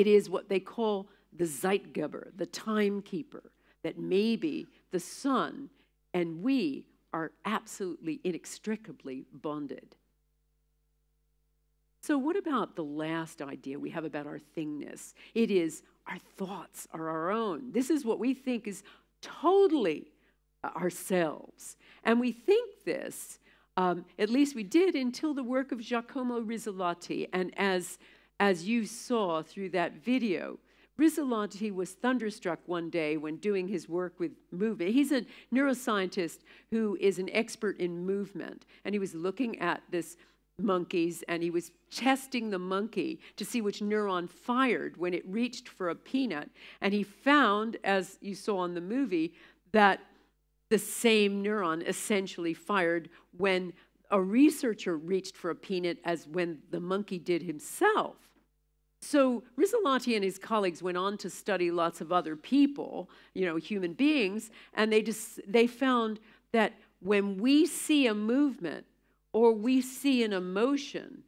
It is what they call the Zeitgeber, the timekeeper, that maybe the sun and we are absolutely inextricably bonded. So, what about the last idea we have about our thingness? It is our thoughts are our own. This is what we think is totally ourselves. And we think this, um, at least we did until the work of Giacomo Rizzolatti. And as, as you saw through that video, Rizzolatti was thunderstruck one day when doing his work with movement. He's a neuroscientist who is an expert in movement, and he was looking at this monkeys and he was testing the monkey to see which neuron fired when it reached for a peanut. And he found, as you saw in the movie, that the same neuron essentially fired when a researcher reached for a peanut as when the monkey did himself. So Rizzolatti and his colleagues went on to study lots of other people, you know, human beings, and they just they found that when we see a movement or we see an emotion,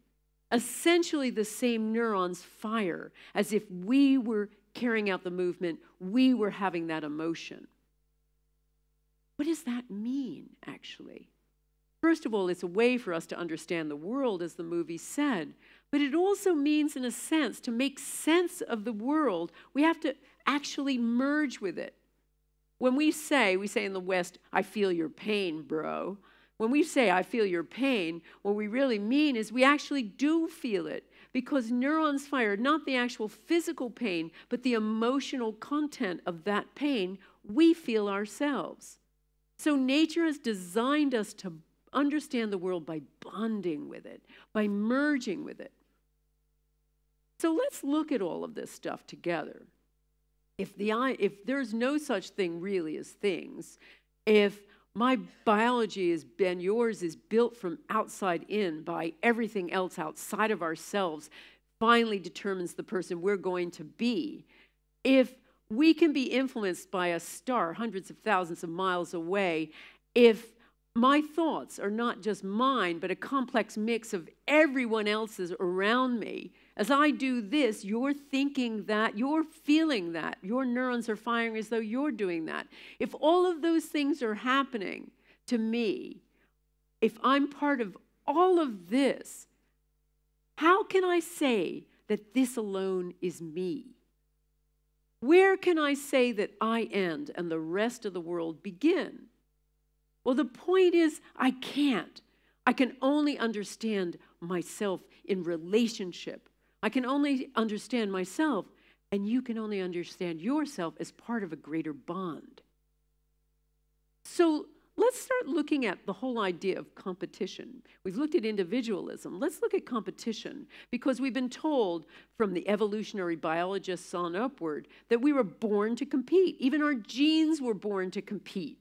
essentially the same neurons fire as if we were carrying out the movement, we were having that emotion. What does that mean, actually? First of all, it's a way for us to understand the world, as the movie said. But it also means, in a sense, to make sense of the world, we have to actually merge with it. When we say, we say in the West, I feel your pain, bro. When we say, I feel your pain, what we really mean is we actually do feel it because neurons fire not the actual physical pain, but the emotional content of that pain we feel ourselves. So nature has designed us to understand the world by bonding with it, by merging with it. So let's look at all of this stuff together. If, the, if there's no such thing really as things, if my biology is Ben, yours is built from outside in by everything else outside of ourselves, finally determines the person we're going to be. If we can be influenced by a star hundreds of thousands of miles away, if my thoughts are not just mine, but a complex mix of everyone else's around me, as I do this, you're thinking that, you're feeling that, your neurons are firing as though you're doing that. If all of those things are happening to me, if I'm part of all of this, how can I say that this alone is me? Where can I say that I end and the rest of the world begin? Well, the point is, I can't. I can only understand myself in relationship I can only understand myself, and you can only understand yourself as part of a greater bond. So let's start looking at the whole idea of competition. We've looked at individualism. Let's look at competition because we've been told from the evolutionary biologists on upward that we were born to compete. Even our genes were born to compete.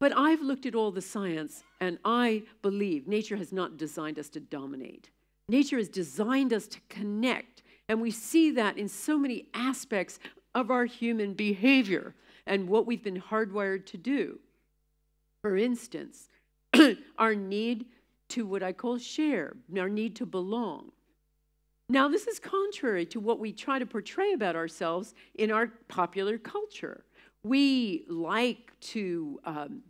But I've looked at all the science and I believe nature has not designed us to dominate. Nature has designed us to connect. And we see that in so many aspects of our human behavior and what we've been hardwired to do. For instance, our need to what I call share, our need to belong. Now, this is contrary to what we try to portray about ourselves in our popular culture. We like to um,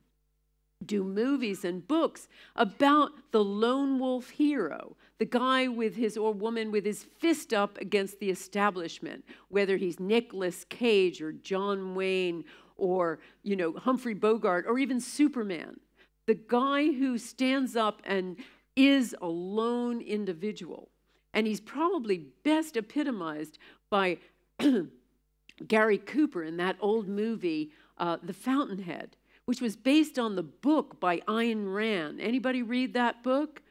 do movies and books about the lone wolf hero, the guy with his or woman with his fist up against the establishment, whether he's Nicolas Cage or John Wayne or, you know, Humphrey Bogart or even Superman. The guy who stands up and is a lone individual. And he's probably best epitomized by Gary Cooper in that old movie, uh, The Fountainhead which was based on the book by Ayn Rand. Anybody read that book?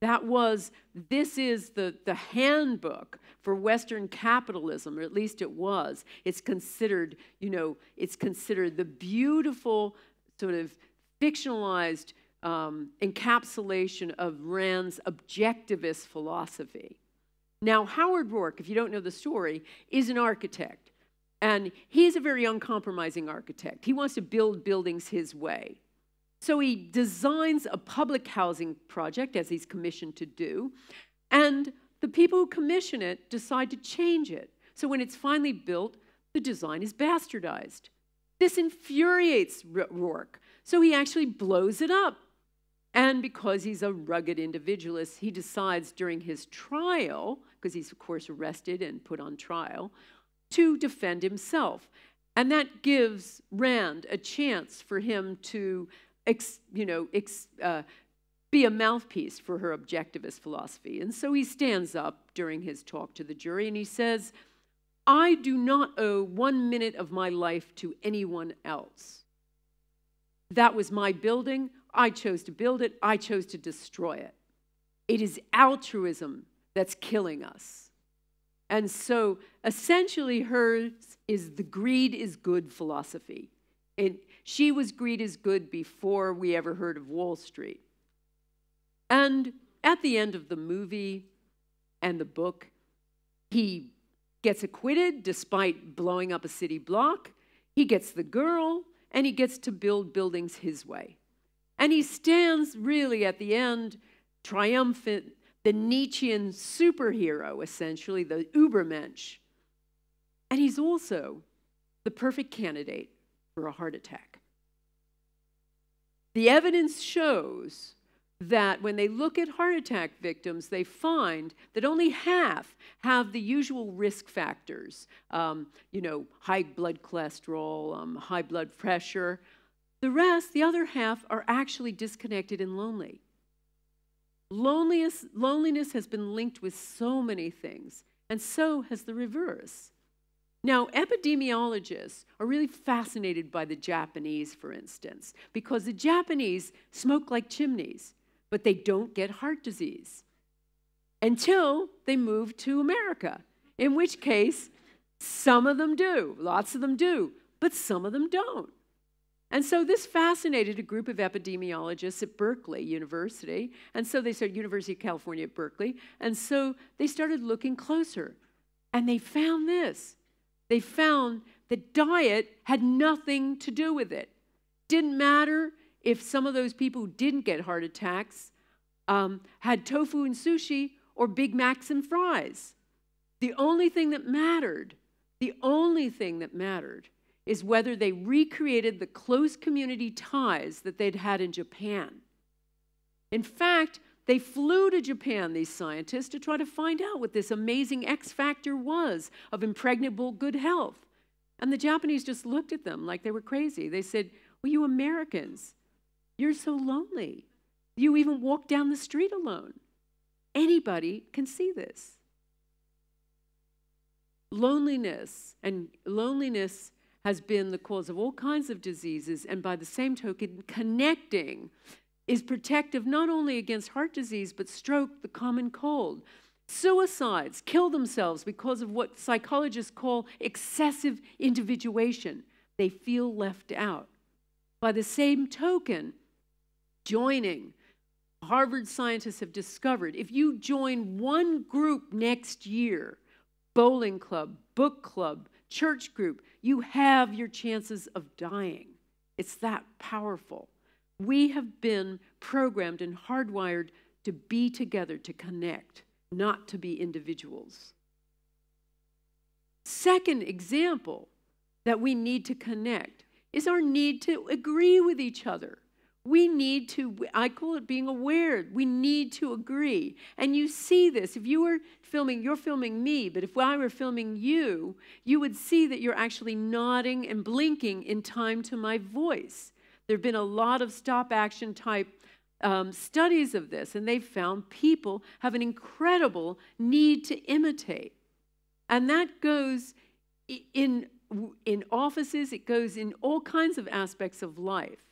That was, this is the, the handbook for Western capitalism, or at least it was. It's considered, you know, it's considered the beautiful sort of fictionalized um, encapsulation of Rand's objectivist philosophy. Now, Howard Roark, if you don't know the story, is an architect. And he's a very uncompromising architect. He wants to build buildings his way. So he designs a public housing project, as he's commissioned to do, and the people who commission it decide to change it. So when it's finally built, the design is bastardized. This infuriates Roark, so he actually blows it up. And because he's a rugged individualist, he decides during his trial, because he's, of course, arrested and put on trial, to defend himself. And that gives Rand a chance for him to, ex, you know, ex, uh, be a mouthpiece for her objectivist philosophy. And so he stands up during his talk to the jury and he says, I do not owe one minute of my life to anyone else. That was my building. I chose to build it. I chose to destroy it. It is altruism that's killing us. And so essentially, hers is the greed is good philosophy. And she was greed is good before we ever heard of Wall Street. And at the end of the movie and the book, he gets acquitted despite blowing up a city block. He gets the girl, and he gets to build buildings his way. And he stands really at the end, triumphant, the Nietzschean superhero, essentially, the Ubermensch. And he's also the perfect candidate for a heart attack. The evidence shows that when they look at heart attack victims, they find that only half have the usual risk factors, um, you know, high blood cholesterol, um, high blood pressure. The rest, the other half, are actually disconnected and lonely. Loneliness, loneliness has been linked with so many things, and so has the reverse. Now, epidemiologists are really fascinated by the Japanese, for instance, because the Japanese smoke like chimneys but they don't get heart disease until they move to America, in which case, some of them do, lots of them do, but some of them don't. And so this fascinated a group of epidemiologists at Berkeley University. And so they started University of California at Berkeley. And so they started looking closer. And they found this. They found that diet had nothing to do with it. Didn't matter if some of those people who didn't get heart attacks um, had tofu and sushi or Big Macs and fries. The only thing that mattered, the only thing that mattered, is whether they recreated the close community ties that they'd had in Japan. In fact, they flew to Japan, these scientists, to try to find out what this amazing X factor was of impregnable good health. And the Japanese just looked at them like they were crazy. They said, Well, you Americans, you're so lonely. You even walk down the street alone. Anybody can see this. Loneliness, and loneliness has been the cause of all kinds of diseases, and by the same token, connecting is protective not only against heart disease, but stroke, the common cold. Suicides kill themselves because of what psychologists call excessive individuation. They feel left out. By the same token, joining. Harvard scientists have discovered if you join one group next year, bowling club, book club, church group, you have your chances of dying. It's that powerful. We have been programmed and hardwired to be together, to connect, not to be individuals. Second example that we need to connect is our need to agree with each other. We need to, I call it being aware. We need to agree. And you see this. If you were filming, you're filming me, but if I were filming you, you would see that you're actually nodding and blinking in time to my voice. There have been a lot of stop action type um, studies of this, and they've found people have an incredible need to imitate. And that goes in, in offices, it goes in all kinds of aspects of life.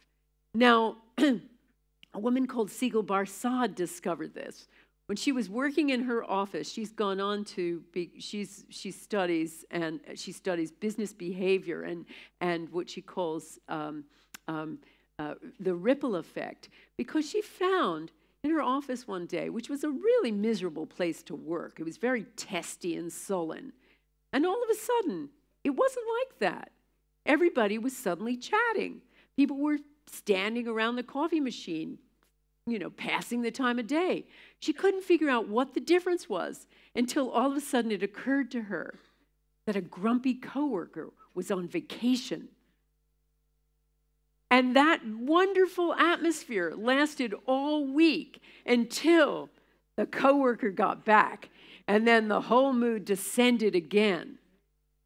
Now, a woman called Sigal Barsade discovered this. When she was working in her office, she's gone on to be, she's, she studies and she studies business behavior and, and what she calls um, um, uh, the ripple effect because she found in her office one day, which was a really miserable place to work, it was very testy and sullen. And all of a sudden, it wasn't like that. Everybody was suddenly chatting. People were standing around the coffee machine, you know, passing the time of day. She couldn't figure out what the difference was until all of a sudden it occurred to her that a grumpy coworker was on vacation. And that wonderful atmosphere lasted all week until the coworker got back. And then the whole mood descended again.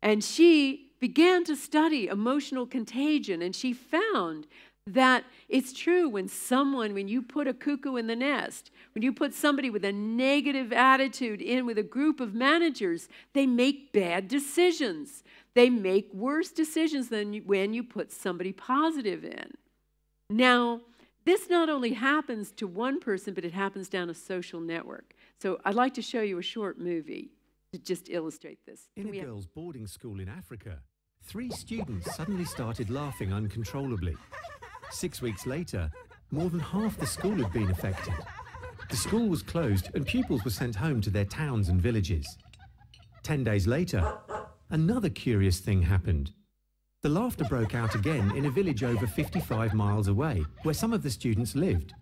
And she began to study emotional contagion, and she found that it's true when someone, when you put a cuckoo in the nest, when you put somebody with a negative attitude in with a group of managers, they make bad decisions. They make worse decisions than when you put somebody positive in. Now, this not only happens to one person, but it happens down a social network. So I'd like to show you a short movie to just illustrate this. In a girls' boarding school in Africa, three students suddenly started laughing uncontrollably. Six weeks later, more than half the school had been affected. The school was closed and pupils were sent home to their towns and villages. Ten days later, another curious thing happened. The laughter broke out again in a village over 55 miles away, where some of the students lived.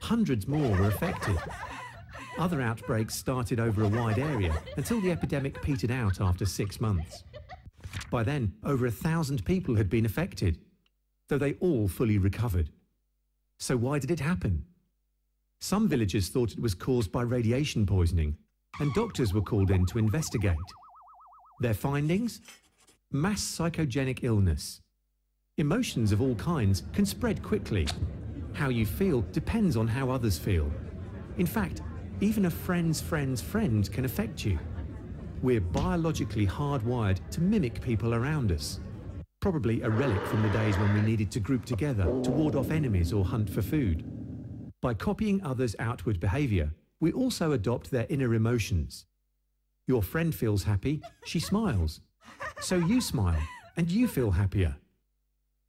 Hundreds more were affected. Other outbreaks started over a wide area until the epidemic petered out after six months. By then, over a thousand people had been affected, though they all fully recovered. So why did it happen? Some villagers thought it was caused by radiation poisoning, and doctors were called in to investigate. Their findings? Mass psychogenic illness. Emotions of all kinds can spread quickly. How you feel depends on how others feel. In fact, even a friend's friend's friend can affect you. We're biologically hardwired to mimic people around us. Probably a relic from the days when we needed to group together to ward off enemies or hunt for food. By copying others' outward behavior, we also adopt their inner emotions. Your friend feels happy, she smiles. So you smile, and you feel happier.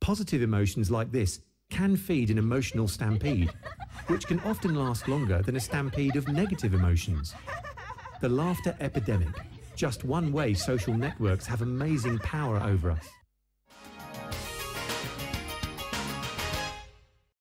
Positive emotions like this can feed an emotional stampede, which can often last longer than a stampede of negative emotions. The laughter epidemic, just one way social networks have amazing power over us.